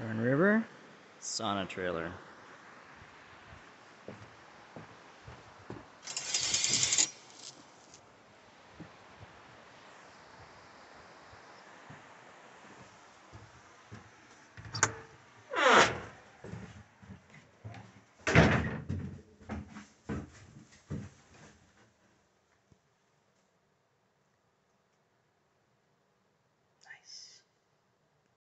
Fern River. Sauna trailer.